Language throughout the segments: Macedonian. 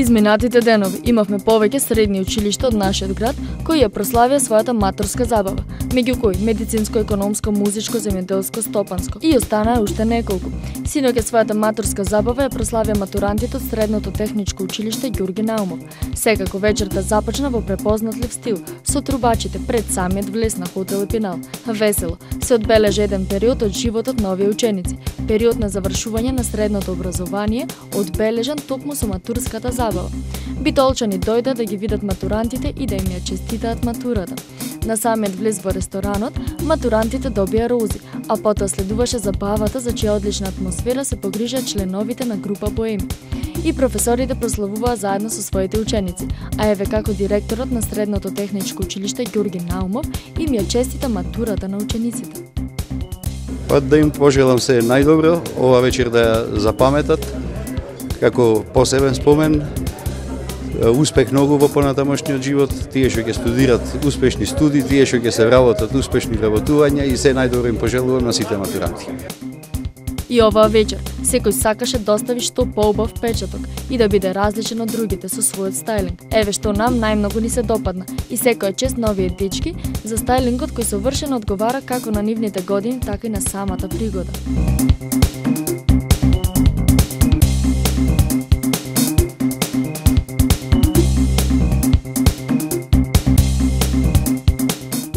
Изминатите денови имавме повеќе средни училишта од нашиот град кои ја прославија својата маторска забава, меѓу кои медицинско, економско, музичко, земјоделско, стопанско и останаа уште неколку. Синоќа својата маторска забава ја прославија матурантите од средното техничко училиште Ѓурги Наумов. Секако вечерта започна во препознатлив стил, со трубачите пред самиот влез на хотел Пинал. Весело се одбележа еден период од животот на овие ученици, период на завршување на средното образование, одбележан токму со матурската забава. Битолчани дојдат да ги видат матурантите и да им ја честитаат матурата. На самиот влез во ресторанот, матурантите добија рози, а потоа следуваше забавата за чија одлична атмосфера се погрижа членовите на група Боеми. И професорите прославуваа заедно со своите ученици, а еве како директорот на Средното техничко училиште Ѓорги Наумов им ја честита матурата на учениците. Па да им пожелам се најдобро, ова вечер да ја запаметат, како посебен спомен, успех многу во понатамошниот живот, тие што ќе студират успешни студии, тие што ќе се вработат успешни работувања и се најдобро им пожелувам на сите матуранти. И оваа вечер, секој сакаше да остави што поубав печаток и да биде различен од другите со својот стајлинг. Еве што нам најмногу ни се допадна и секоја чест на овие дечки за стайлингот кој совршено одговара како на нивните години, така и на самата пригода.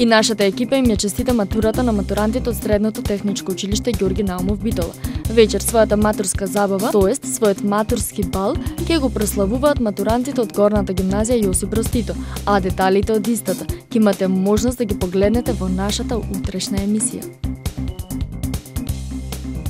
И нашата екипа им ја честита матурата на матурантите од Средното техничко училиште Ѓорги Наумов Битола. Вечер својата матурска забава, тоест својот матурски бал, ќе го прославуваат матурантите од Горната гимназија Јосип Ростито, а деталите од истата ќе имате можност да ги погледнете во нашата утрешна емисија.